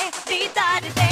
See vida de te.